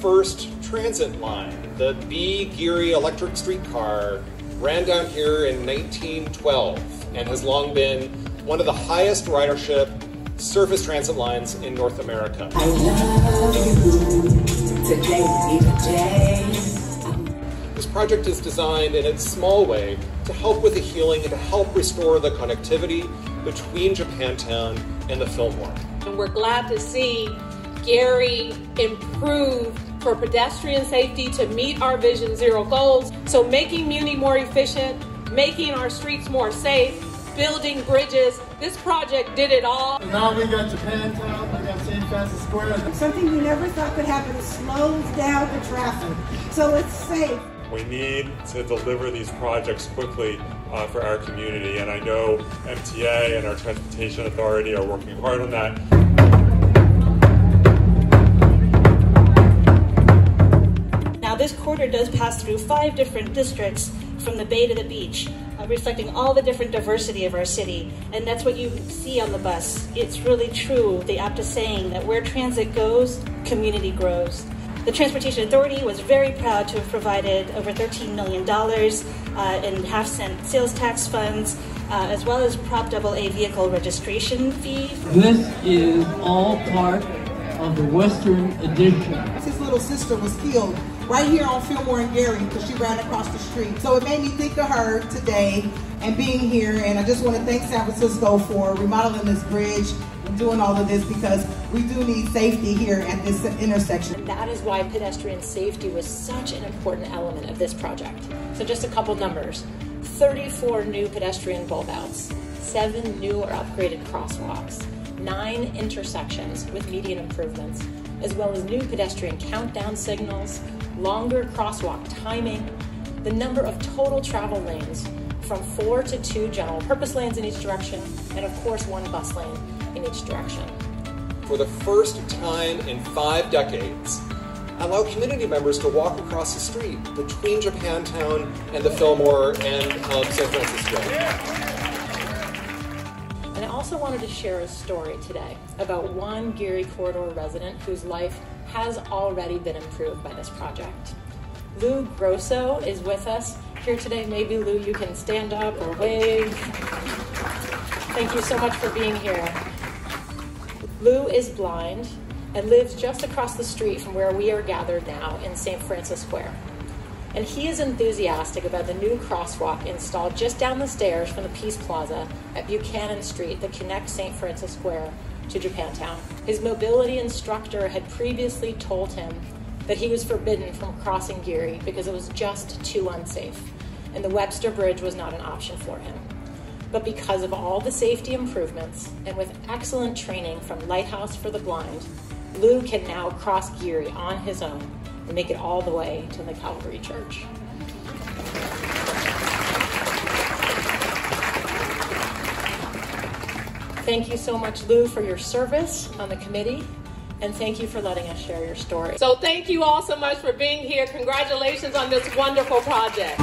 first transit line, the B. Geary electric streetcar, ran down here in 1912 and has long been one of the highest ridership surface transit lines in North America. This project is designed in its small way to help with the healing and to help restore the connectivity between Japantown and the Fillmore. And we're glad to see Geary improve for pedestrian safety to meet our Vision Zero goals. So making Muni more efficient, making our streets more safe, building bridges. This project did it all. Now we got Japantown, we got St. Francis Square. Something you never thought could happen slows down the traffic, so it's safe. We need to deliver these projects quickly uh, for our community, and I know MTA and our Transportation Authority are working hard on that. Corridor does pass through five different districts from the bay to the beach, uh, reflecting all the different diversity of our city. And that's what you see on the bus. It's really true, the apt saying that where transit goes, community grows. The Transportation Authority was very proud to have provided over $13 million uh, in half cent sales tax funds, uh, as well as Prop AA vehicle registration fee. This is all part of the Western Addition. His little sister was killed right here on Fillmore and Geary because she ran across the street. So it made me think of her today and being here. And I just want to thank San Francisco for remodeling this bridge and doing all of this because we do need safety here at this intersection. That is why pedestrian safety was such an important element of this project. So just a couple numbers. 34 new pedestrian bulb outs, seven new or upgraded crosswalks, nine intersections with median improvements, as well as new pedestrian countdown signals, longer crosswalk timing, the number of total travel lanes from four to two general purpose lanes in each direction, and of course one bus lane in each direction. For the first time in five decades, allow community members to walk across the street between Japantown and the Fillmore and um, San Francisco. Also wanted to share a story today about one Geary Corridor resident whose life has already been improved by this project. Lou Grosso is with us here today. Maybe Lou, you can stand up or wave. Thank you so much for being here. Lou is blind and lives just across the street from where we are gathered now in St. Francis Square. And he is enthusiastic about the new crosswalk installed just down the stairs from the Peace Plaza at Buchanan Street that connects St. Francis Square to Japantown. His mobility instructor had previously told him that he was forbidden from crossing Geary because it was just too unsafe, and the Webster Bridge was not an option for him. But because of all the safety improvements and with excellent training from Lighthouse for the Blind, Lou can now cross Geary on his own and make it all the way to the Calvary Church. Thank you so much, Lou, for your service on the committee, and thank you for letting us share your story. So thank you all so much for being here. Congratulations on this wonderful project.